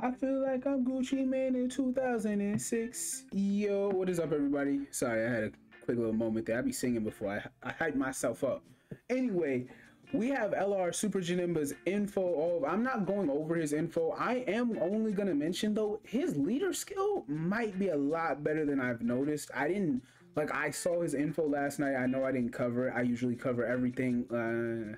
I feel like I'm Gucci Mane in 2006. Yo, what is up, everybody? Sorry, I had a quick little moment there. I be singing before I, I hype myself up. Anyway, we have LR Super Janemba's info. Of, I'm not going over his info. I am only going to mention, though, his leader skill might be a lot better than I've noticed. I didn't, like, I saw his info last night. I know I didn't cover it. I usually cover everything. Uh,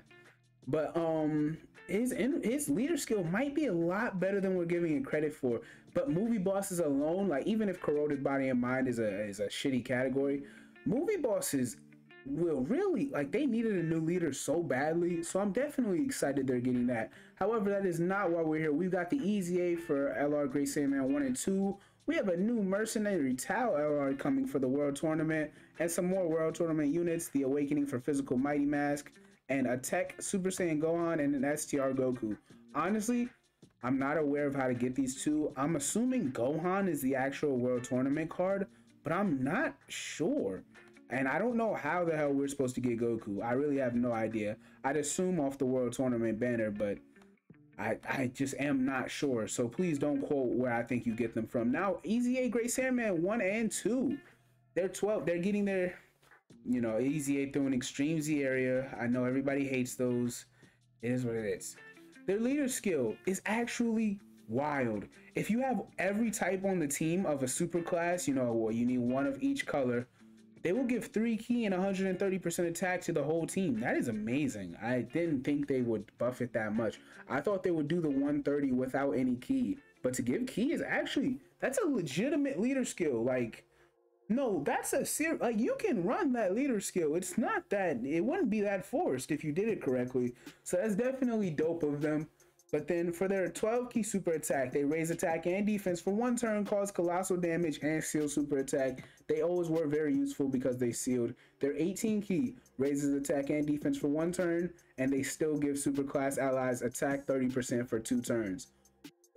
but um his his leader skill might be a lot better than we're giving it credit for. But movie bosses alone, like even if corroded body and mind is a is a shitty category, movie bosses will really like they needed a new leader so badly. So I'm definitely excited they're getting that. However, that is not why we're here. We've got the EZA for LR Great Saiyaman 1 and 2. We have a new Mercenary Tao LR coming for the World Tournament and some more World Tournament units, the Awakening for Physical Mighty Mask, and a Tech Super Saiyan Gohan and an STR Goku. Honestly, I'm not aware of how to get these two. I'm assuming Gohan is the actual World Tournament card, but I'm not sure. And I don't know how the hell we're supposed to get Goku. I really have no idea. I'd assume off the World Tournament banner, but I, I just am not sure. So please don't quote where I think you get them from. Now, EZA Great Saiyaman 1 and 2. They're 12. They're getting their you know, EZA through an extreme Z area. I know everybody hates those. It is what it is. Their leader skill is actually wild. If you have every type on the team of a super class, you know, well, you need one of each color, they will give 3 ki and 130% attack to the whole team. That is amazing. I didn't think they would buff it that much. I thought they would do the 130 without any ki. But to give ki is actually, that's a legitimate leader skill. Like, no, that's a ser- like you can run that leader skill. It's not that it wouldn't be that forced if you did it correctly. So that's definitely dope of them. But then for their 12 ki super attack, they raise attack and defense for one turn, cause colossal damage and seal super attack. They always were very useful because they sealed. Their 18 ki raises attack and defense for one turn, and they still give super class allies attack 30% for two turns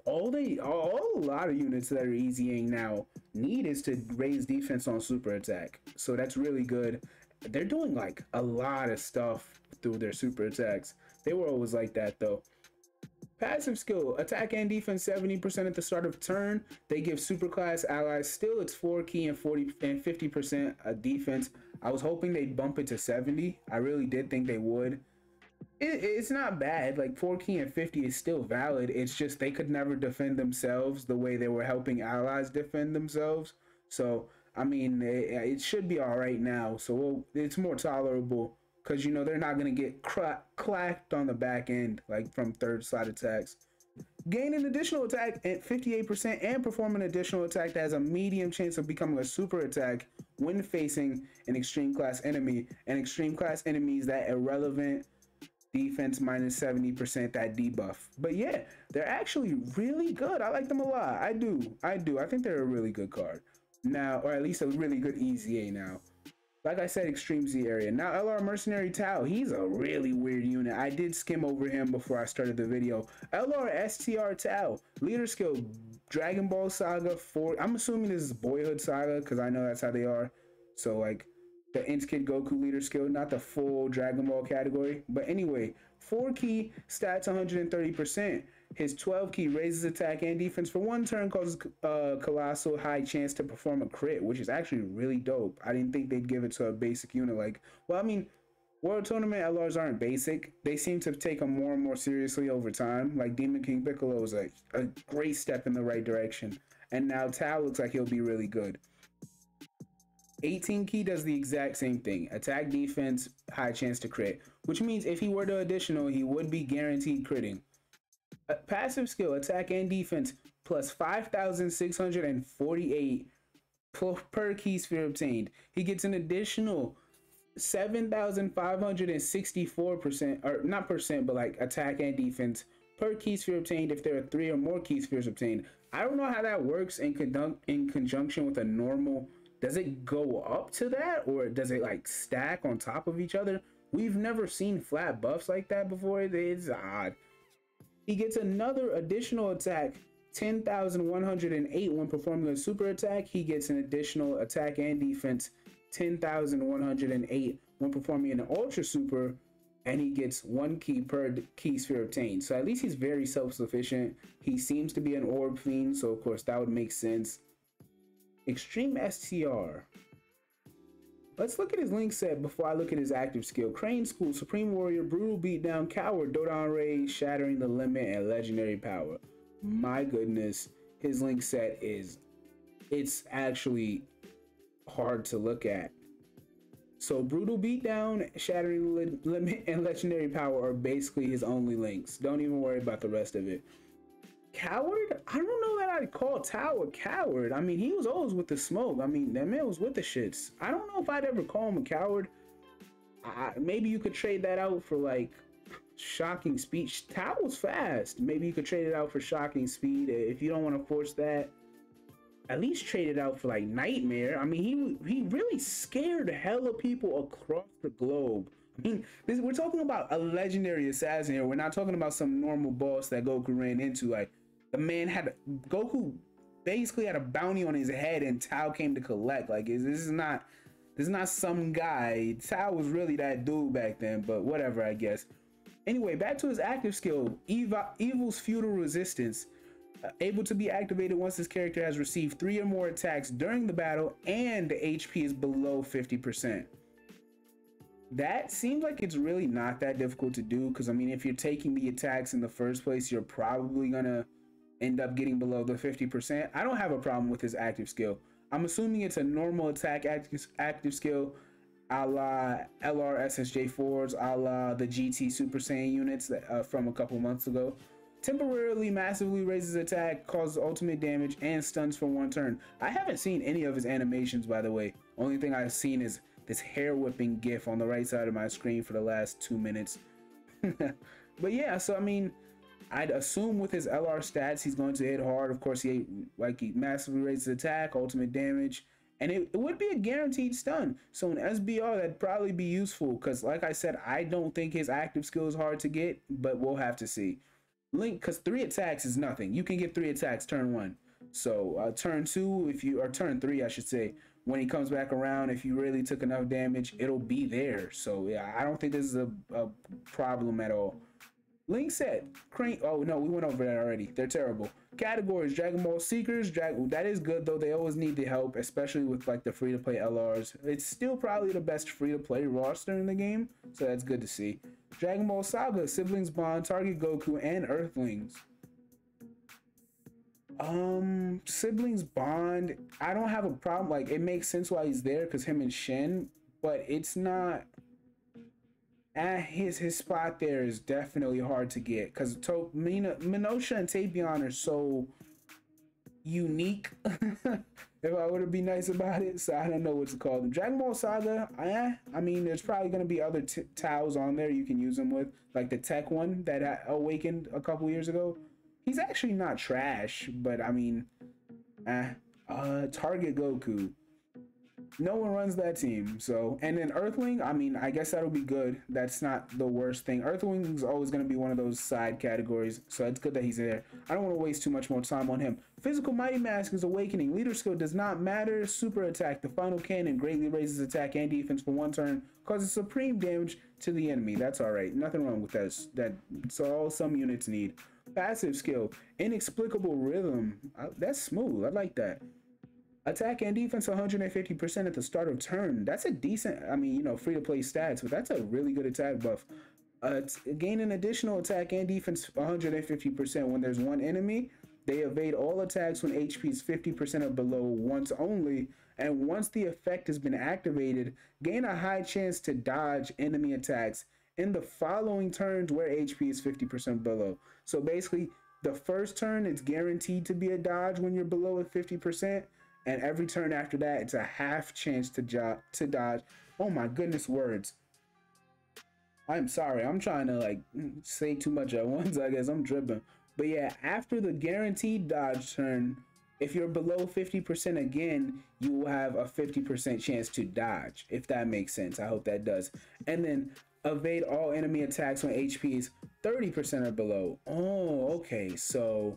all they all a lot of units that are easying now need is to raise defense on super attack. So that's really good. They're doing like a lot of stuff through their super attacks. They were always like that though. Passive skill, attack and defense 70% at the start of turn. They give superclass allies still it's 4 ki and 40 and 50% of uh, defense. I was hoping they'd bump it to 70. I really did think they would it, it's not bad. Like 4 ki and 50 is still valid. It's just they could never defend themselves the way they were helping allies defend themselves. So, I mean, it, it should be all right now. So we'll, it's more tolerable because, you know, they're not going to get cra- clacked on the back end, like from third slot attacks. Gain an additional attack at 58% and perform an additional attack that has a medium chance of becoming a super attack when facing an extreme class enemy. And extreme class enemies that irrelevant defense minus 70% that debuff. But yeah, they're actually really good. I like them a lot. I do. I do. I think they're a really good card. Now, or at least a really good EZA now. Like I said, Extreme Z area. Now, LR Mercenary Tao he's a really weird unit. I did skim over him before I started the video. LR STR Tao, leader skill, Dragon Ball Saga 4. I'm assuming this is Boyhood Saga because I know that's how they are. So, like, the Int Kid Goku leader skill, not the full Dragon Ball category. But anyway, 4 ki stats 130%. His 12 ki raises attack and defense for one turn, causes a uh, colossal high chance to perform a crit, which is actually really dope. I didn't think they'd give it to a basic unit. Like, well, I mean, World Tournament LRs aren't basic. They seem to take them more and more seriously over time. Like Demon King Piccolo is a, a great step in the right direction. And now Tao looks like he'll be really good. 18 ki does the exact same thing. Attack, defense, high chance to crit. Which means if he were to additional, he would be guaranteed critting. A passive skill, attack and defense, plus 5,648 per ki sphere obtained. He gets an additional 7,564%, or not percent, but like attack and defense per ki sphere obtained if there are three or more ki spheres obtained. I don't know how that works in, in conjunction with a normal does it go up to that or does it like stack on top of each other? We've never seen flat buffs like that before. It's odd. He gets another additional attack, 10,108 when performing a super attack. He gets an additional attack and defense, 10,108 when performing an ultra super. and he gets one ki per ki sphere obtained. So at least he's very self-sufficient. He seems to be an orb fiend, so of course that would make sense. Extreme STR. Let's look at his link set before I look at his active skill. Crane School, Supreme Warrior, Brutal Beatdown, Coward, Dodon Ray, Shattering the Limit, and Legendary Power. My goodness, his link set is, it's actually hard to look at. So Brutal Beatdown, Shattering the Limit, and Legendary Power are basically his only links. Don't even worry about the rest of it. Coward? I don't know that I'd call Tao coward. I mean, he was always with the smoke. I mean, that man was with the shits. I don't know if I'd ever call him a coward. I, maybe you could trade that out for like shocking speed. Tao's fast. Maybe you could trade it out for shocking speed if you don't want to force that. At least trade it out for like nightmare. I mean, he he really scared hella people across the globe. I mean, this, we're talking about a legendary assassin here. We're not talking about some normal boss that Goku ran into. Like the man had Goku basically had a bounty on his head, and Tao came to collect. Like this is not this is not some guy. Tao was really that dude back then, but whatever, I guess. Anyway, back to his active skill, Eva, Evil's Futile Resistance. Uh, able to be activated once this character has received three or more attacks during the battle and the HP is below 50%. That seems like it's really not that difficult to do because I mean, if you're taking the attacks in the first place, you're probably gonna end up getting below the 50%. I don't have a problem with his active skill. I'm assuming it's a normal attack active, active skill a la LR SSJ4s, a la the GT Super Saiyan units that, uh, from a couple months ago. Temporarily massively raises attack, causes ultimate damage, and stuns for one turn. I haven't seen any of his animations, by the way. Only thing I've seen is this hair whipping gif on the right side of my screen for the last two minutes. but yeah, so I mean, I'd assume with his LR stats, he's going to hit hard. Of course, he like he massively raises attack, ultimate damage, and it, it would be a guaranteed stun. So in SBR, that'd probably be useful because, like I said, I don't think his active skill is hard to get, but we'll have to see. Link, because three attacks is nothing. You can get three attacks turn one. So uh, turn two, if you or turn three, I should say, when he comes back around, if you really took enough damage, it'll be there. So yeah, I don't think this is a, a problem at all. Link set, Crane. Oh no, we went over that already. They're terrible. Categories: Dragon Ball Seekers. Dragon. That is good though. They always need the help, especially with like the free to play LRs. It's still probably the best free to play roster in the game, so that's good to see. Dragon Ball Saga, Siblings Bond, Target Goku, and Earthlings. Um, Siblings Bond. I don't have a problem. Like it makes sense why he's there because him and Shen, but it's not at his his spot there is definitely hard to get because to- Mina, Minotia and Tapion are so unique. if I were to be nice about it, so I don't know what to call them. Dragon Ball Saga, eh, I mean, there's probably gonna be other t- Taos on there you can use them with, like the Tech one that awakened a couple years ago. He's actually not trash, but I mean, eh. Uh, Target Goku no one runs that team. So, and then Earthling, I mean, I guess that'll be good. That's not the worst thing. Earthling's always going to be one of those side categories, so it's good that he's there. I don't want to waste too much more time on him. Physical Mighty Mask is awakening. Leader skill does not matter. Super attack. The final cannon greatly raises attack and defense for one turn, causes supreme damage to the enemy. That's all right. Nothing wrong with that. That's all some units need. Passive skill, inexplicable rhythm. Uh, that's smooth. I like that. Attack and defense 150% at the start of turn. That's a decent, I mean, you know, free to play stats, but that's a really good attack buff. Uh, gain an additional attack and defense 150% when there's one enemy. They evade all attacks when HP is 50% or below once only. And once the effect has been activated, gain a high chance to dodge enemy attacks in the following turns where HP is 50% below. So basically, the first turn, it's guaranteed to be a dodge when you're below at 50% and every turn after that, it's a half chance to jo- to dodge. Oh my goodness, words. I'm sorry, I'm trying to like say too much at once. I guess I'm dripping. But yeah, after the guaranteed dodge turn, if you're below 50% again, you will have a 50% chance to dodge, if that makes sense. I hope that does. And then evade all enemy attacks when HP is 30% or below. Oh, okay. So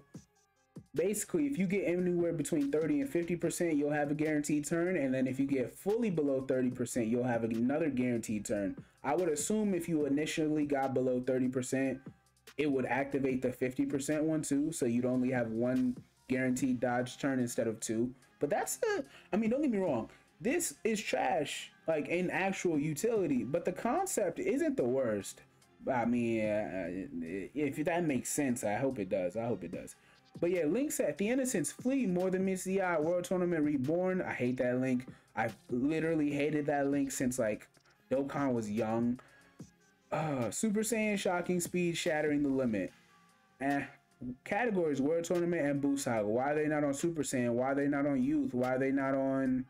basically if you get anywhere between 30 and 50% you'll have a guaranteed turn and then if you get fully below 30% you'll have another guaranteed turn. I would assume if you initially got below 30% it would activate the 50% one too so you'd only have one guaranteed dodge turn instead of two. But that's the i mean don't get me wrong this is trash like in actual utility but the concept isn't the worst. I mean uh, if that makes sense i hope it does i hope it does but yeah, Link said the innocents flee more than meets the eye. World Tournament Reborn. I hate that link. I've literally hated that link since like Dokkan was young. Uh, Super Saiyan Shocking Speed Shattering the Limit. Eh. Categories World Tournament and Buu Saga. Why are they not on Super Saiyan? Why are they not on Youth? Why are they not on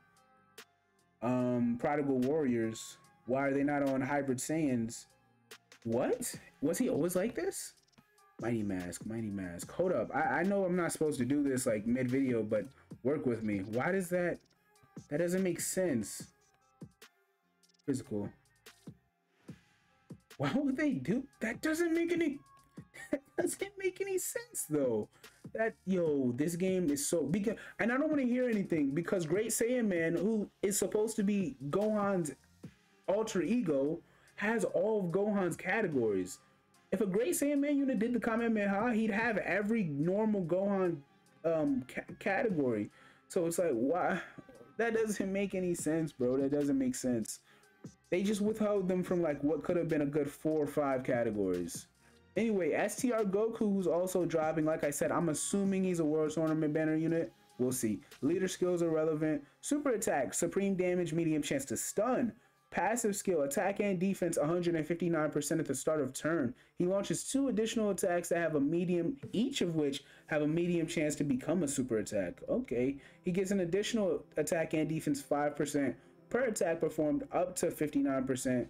um Prodigal Warriors? Why are they not on Hybrid Saiyans? What? Was he always like this? Mighty Mask, Mighty Mask. Hold up. I, I know I'm not supposed to do this like mid video, but work with me. Why does that, that doesn't make sense. Physical. Why would they do, that doesn't make any, that doesn't make any sense though. That, yo, this game is so, because, and I don't want to hear anything because Great Saiyaman, who is supposed to be Gohan's alter ego, has all of Gohan's categories. If a Great Saiyaman unit did the Kamehameha, he'd have every normal Gohan um, ca category. So it's like, why? That doesn't make any sense, bro. That doesn't make sense. They just withheld them from like what could have been a good four or five categories. Anyway, STR Goku, who's also dropping, like I said, I'm assuming he's a World Tournament banner unit. We'll see. Leader skills are relevant. Super attack, supreme damage, medium chance to stun. Passive skill, attack and defense 159% at the start of turn. He launches two additional attacks that have a medium, each of which have a medium chance to become a super attack. Okay. He gets an additional attack and defense 5% per attack performed up to 59%.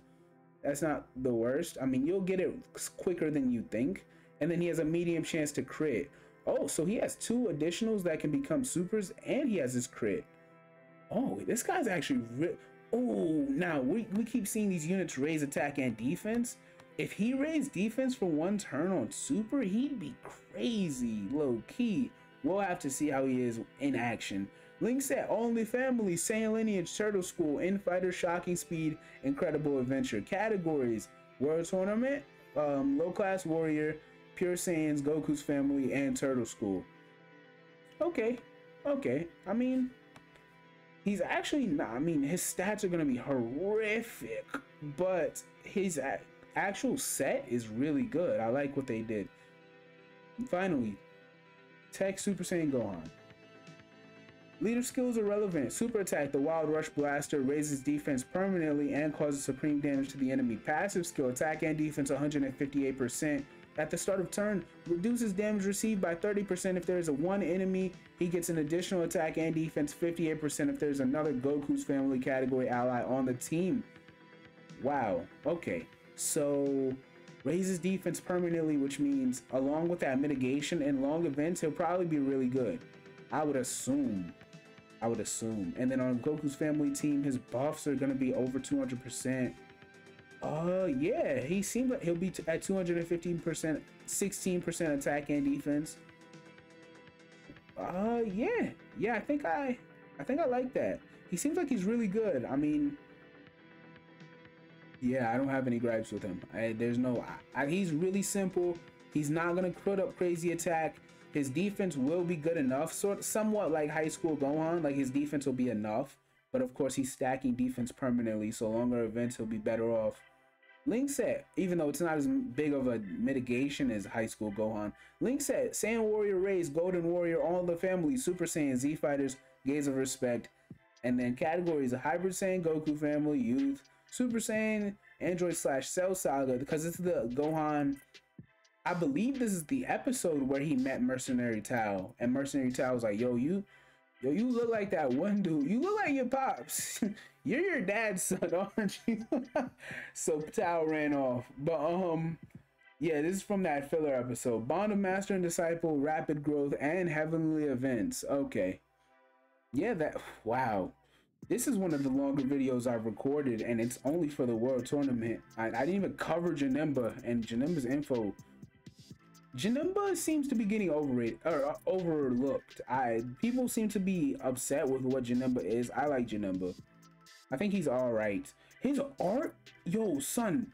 That's not the worst. I mean, you'll get it quicker than you think. And then he has a medium chance to crit. Oh, so he has two additionals that can become supers and he has his crit. Oh, this guy's actually oh, now we, we keep seeing these units raise attack and defense. If he raised defense for one turn on super, he'd be crazy low key. We'll have to see how he is in action. Link set only family, Saiyan lineage, turtle school, infighter, shocking speed, incredible adventure. Categories: World Tournament, um, low class warrior, pure Saiyans, Goku's family, and turtle school. Okay, okay. I mean, he's actually not. I mean, his stats are going to be horrific, but his actual set is really good. I like what they did. Finally, Tech Super Saiyan Gohan. Leader skills are relevant. Super attack, the Wild Rush Blaster raises defense permanently and causes supreme damage to the enemy. Passive skill, attack and defense 158%. At the start of turn, reduces damage received by 30% if there is a one enemy. He gets an additional attack and defense 58% if there's another Goku's family category ally on the team. Wow. Okay. So raises defense permanently, which means along with that mitigation and long events, he'll probably be really good. I would assume. I would assume. And then on Goku's family team, his buffs are gonna be over 200%. Uh, yeah, he seems like he'll be t- at 215%, 16% attack and defense. Uh, yeah, yeah, I think I, I think I like that. He seems like he's really good. I mean, yeah, I don't have any gripes with him. I, there's no, I, I, he's really simple. He's not gonna put up crazy attack. His defense will be good enough, sort somewhat like high school Gohan. Like his defense will be enough, but of course he's stacking defense permanently. So longer events, he'll be better off Link said, even though it's not as big of a mitigation as High School Gohan, Link said, Saiyan Warrior Race, Golden Warrior, all the family, Super Saiyan, Z Fighters, Gaze of Respect, and then categories of Hybrid Saiyan, Goku Family, Youth, Super Saiyan, Android slash Cell Saga, because it's the Gohan. I believe this is the episode where he met Mercenary Tao, and Mercenary Tao was like, "Yo, you, yo, you look like that one dude. You look like your pops." you're your dad's son, aren't you? so Tao ran off. But um yeah, this is from that filler episode. Bond of Master and Disciple, Rapid Growth, and Heavenly Events. Okay. Yeah, that wow. This is one of the longer videos I've recorded, and it's only for the World Tournament. I, I didn't even cover Janemba, and Janemba's info Janemba seems to be getting overrated or uh, overlooked. I people seem to be upset with what Janemba is. I like Janemba. I think he's all right. His art, yo, son,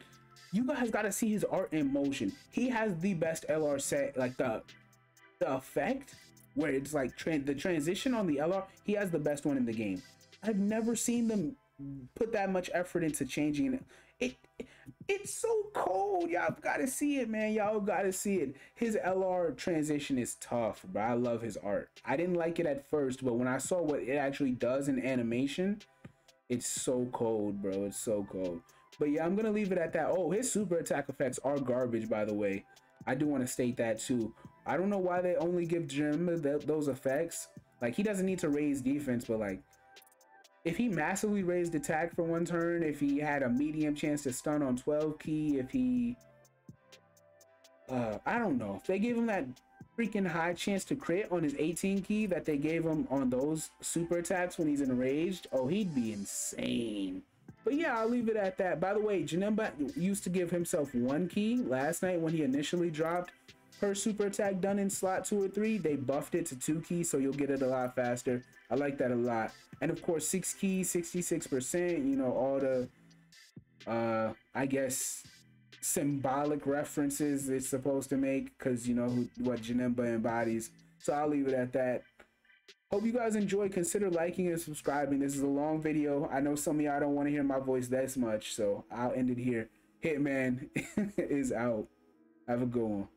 you guys got to see his art in motion. He has the best LR set, like the the effect where it's like tra- the transition on the LR. He has the best one in the game. I've never seen them put that much effort into changing it. It it's so cold. Y'all gotta see it, man. Y'all gotta see it. His LR transition is tough, but I love his art. I didn't like it at first, but when I saw what it actually does in animation, it's so cold, bro. It's so cold. But yeah, I'm gonna leave it at that. Oh, his super attack effects are garbage, by the way. I do want to state that too. I don't know why they only give Jim th those effects. Like he doesn't need to raise defense, but like if he massively raised attack for one turn, if he had a medium chance to stun on 12 ki, if he uh I don't know. If they gave him that freaking high chance to crit on his 18 ki that they gave him on those super attacks when he's enraged, oh he'd be insane. But yeah, I'll leave it at that. By the way, Janemba used to give himself one ki last night when he initially dropped her super attack done in slot two or three. They buffed it to two keys, so you'll get it a lot faster. I like that a lot. And of course, six keys, 66%, you know, all the, uh, I guess, symbolic references it's supposed to make because, you know, who, what Janemba embodies. So I'll leave it at that. Hope you guys enjoy. Consider liking and subscribing. This is a long video. I know some of y'all don't want to hear my voice that much, so I'll end it here. Hitman is out. Have a good one.